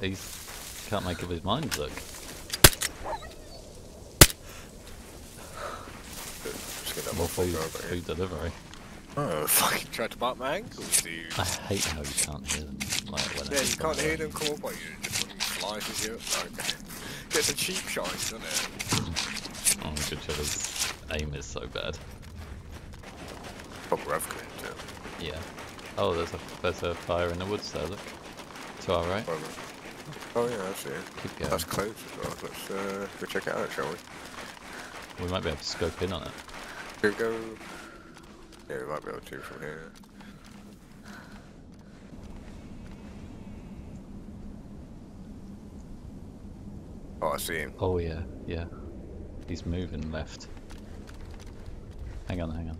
He's can't make up his mind. Look. Just get that More food, over food delivery. Oh, fucking tried to bite my ankles, dude. I hate how you can't hear them. Like when Yeah, you can't hear them up on you, just fucking slices you. Like, gets a cheap shot, doesn't it? Oh, good shit, his aim is so bad. Proper Rev too. Yeah. Oh, there's a there's a fire in the woods there. Look. To our right. Probably. Oh yeah, I see it. Keep going. That's close as well. Let's uh, go check it out, shall we? We might be able to scope in on it. Here we go. Yeah, we might be able to from here. Oh, I see him. Oh yeah, yeah. He's moving left. Hang on, hang on.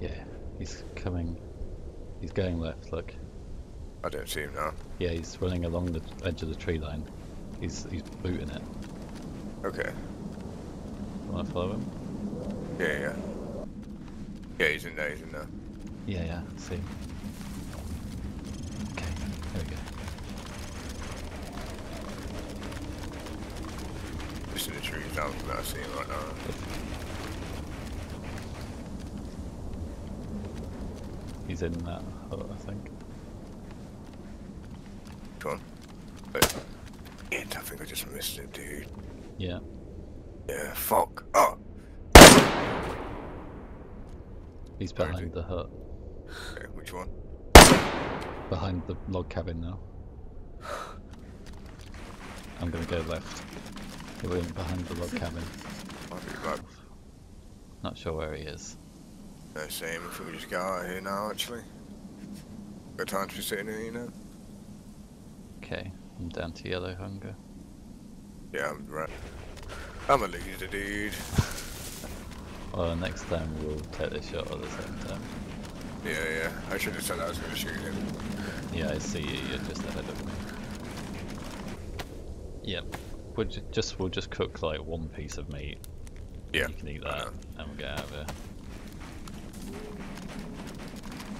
Yeah, he's coming. He's going left. Look. I don't see him now. Yeah, he's running along the edge of the tree line. He's he's booting it. Okay. You Want to follow him? Yeah, yeah. Yeah, he's in there, he's in there. Yeah, yeah. See him. Okay, there we go. Just in the trees down there, I see him right now. He's in that hut, I think. Come on. Wait. Shit, I think I just missed him, dude. Yeah. Yeah, fuck. Oh! He's behind he? the hut. Okay, which one? Behind the log cabin now. I'm gonna go left. He went behind the log cabin. I'll be back. Not sure where he is. No, same. I think we just get out here now, actually. Got time to be sitting here, you know? Okay, I'm down to yellow hunger. Yeah, I'm right. I'm a loser, dude. Well, next time we'll take the shot at the same time. Yeah, yeah. I should have said I was going to shoot him. Yeah, I see you. You're just ahead of me. Yep. We'll ju- just we'll just cook like one piece of meat. Yeah. You can eat that, know. and we'll get out of here.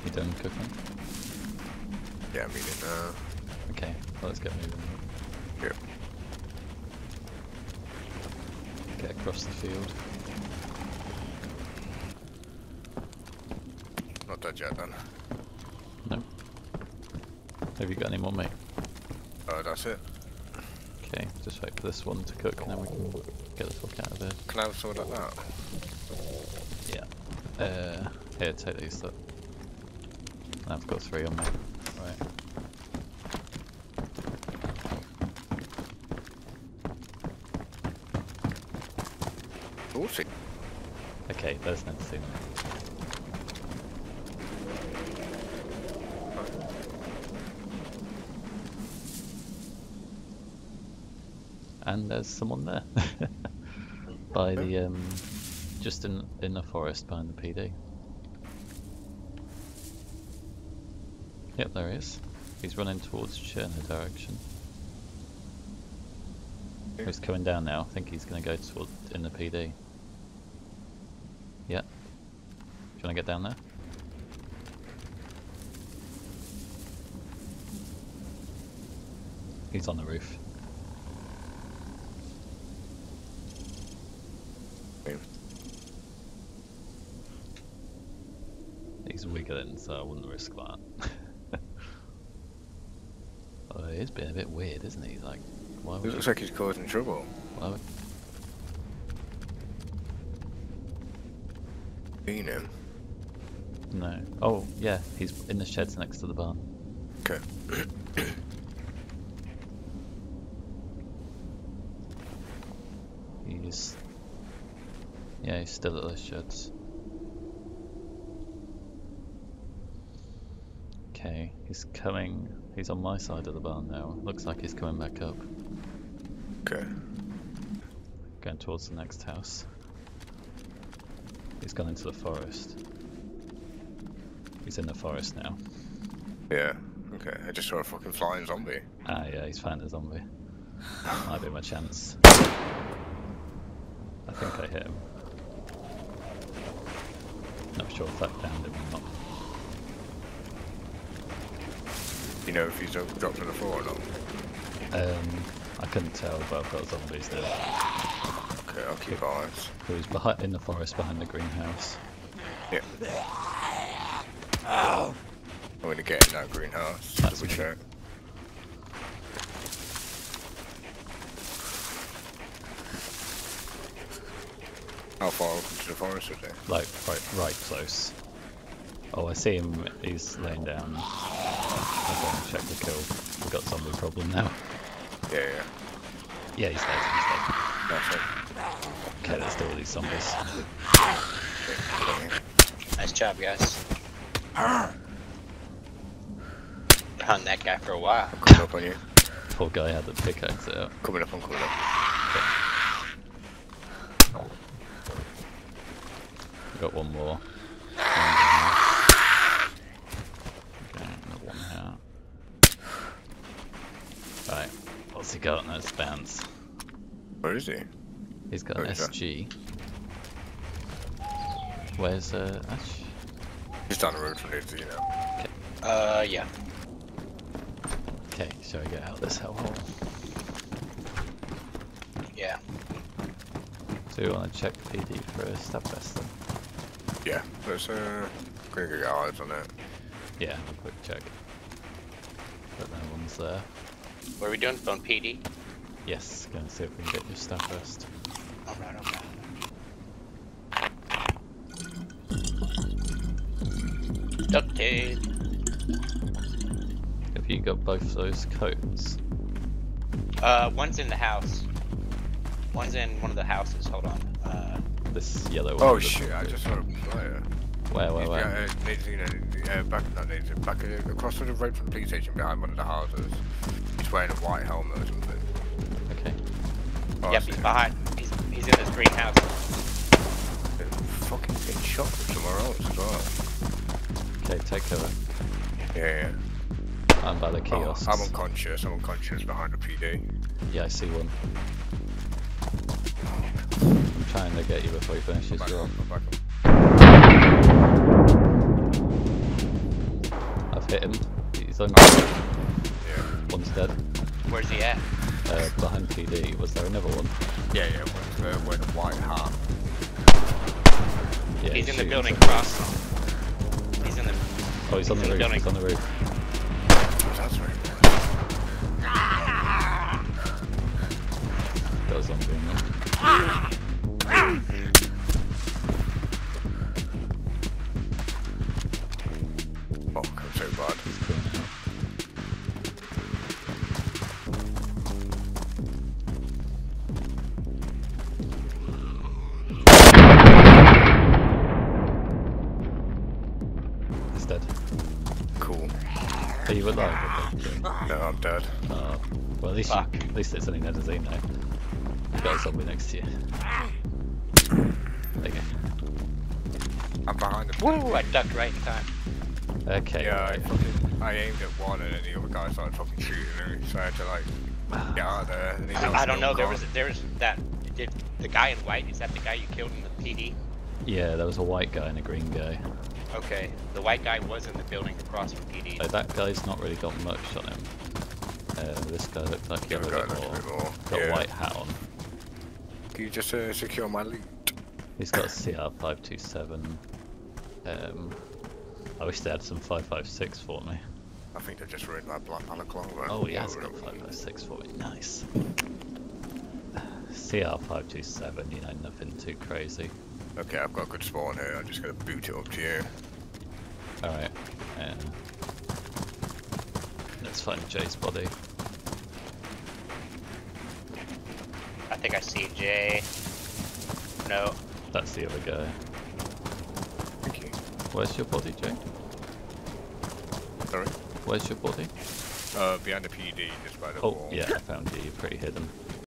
You done cooking? Yeah, I'm eating now. Okay, well, let's get moving. Yeah. Get across the field. Not dead yet, then. No. Have you got any more mate? Oh, that's it. Okay, just wait for this one to cook, and then we can get the fuck out of here. Can I have some of that? Yeah. Uh, here, take these. Look. I've got three on me. Oh, see. Okay, there's no thing. And there's someone there. By the um just in in the forest behind the PD. Yep, there he is. He's running towards Cherno direction. He's coming down now. I think he's gonna go toward in the PD. Yeah. Do you wanna get down there? He's on the roof. He's wiggling, so I wouldn't risk that. oh, he's been a bit weird, isn't he? Like, why It looks you, like he's causing trouble. why would, Seen him. no. Oh, yeah, he's in the sheds next to the barn. Okay. He's, yeah, he's still at the sheds. Okay, he's coming. He's on my side of the barn now. Looks like he's coming back up, Okay. going towards the next house. He's gone into the forest. He's in the forest now. Yeah. Okay. I just saw a fucking flying zombie. Ah, yeah, he's found a zombie. Might be my chance. I think I hit him. Not sure if that downed him or not. You know if he's dropped on the floor or not? Um, I couldn't tell, but I've got zombies there. Okay, I'll keep eyes. Was behind, in the forest behind the greenhouse. Yeah. Oh. I'm gonna get in that greenhouse. That's Double check. How far into the forest is it? Like, right, right close. Oh, I see him. He's laying down. I'll go and check the kill. We've got zombie problem now. Yeah, yeah. Yeah, he's dead. He's dead. That's it. Okay, let's do all these zombies. Nice job, guys. Hunting that guy for a while. Coming up on you. Poor guy had the pickaxe out. Coming up, I'm coming up. We've got one more. Okay, another one out. Right, what's he got? That's bounce. Where is he? He's got an Where is? SG. Where's uh, Ash? He's down the road from here, you know. Uh, yeah. Okay, shall we get out of this hellhole? Yeah. Do we want to check PD for a stab vest then? Yeah, let's uh, gonna get eyes on it. Yeah, a quick check. But no one's there. What are we doing? Phone PD? Yes, go and see if we can get your stuff first. Alright, okay. Duct tape. Have you got both those coats? Uh, one's in the house. One's in one of the houses. Hold on. Uh, This yellow one. Oh shit, I just saw a player. Where, where, He's where? got, uh, needs, you know, uh, back, not needs, back uh, across the road from the police station behind one of the houses. He's wearing a white helmet or something. Okay. Oh, yep, he's behind. He's he's in this greenhouse. Fucking getting shot from somewhere else as well. Okay, take cover. Yeah, yeah. I'm by the Oh. I'm unconscious. I'm unconscious behind the PD. Yeah, I see one. I'm trying to get you before he finishes Back you up, off. back up. I've hit him. He's on. Yeah, One's dead. Where's he at? Uh, behind PD. Was there another one? yeah, yeah. One's there wearing a white hat. Yeah. he's in the building something. across. He's in the. Oh, he's on he's the in the roof. building. He's on the roof. Are you alive? I think? No, I'm dead. Oh, well, at least, you, Fuck. at least it's only Nadezhdino now. You've got a zombie next to you. There you go. I'm behind him. Woo! I ducked right in time. Okay. Yeah, I fucking I aimed at one and then the other guy started fucking shooting me, so I had to like get out of there. And I, I don't still know. There gone. was there was that. Did the guy in white? Is that the guy you killed in the PD? Yeah, there was a white guy and a green guy. Okay. The white guy was in the building across from PD. So that guy's not really got much on him. Uh, this guy looks like he The had a guy bit more. bit more. Got yeah. a white hat on. Can you just uh, secure my loot? He's got a CR527. Um, I wish they had some 556 for me. I think they just ruined my black balaclava. Oh, he has got 556 for me. Nice. CR527, you know, nothing too crazy. Okay, I've got a good spawn here. I'm just gonna boot it up to you. Alright. Um, let's find Jay's body. I think I see Jay. No. That's the other guy. Thank you. Where's your body, Jay? Sorry. Where's your body? Uh, behind the PD, just by the Oh, wall. yeah, I found you. You're pretty hidden.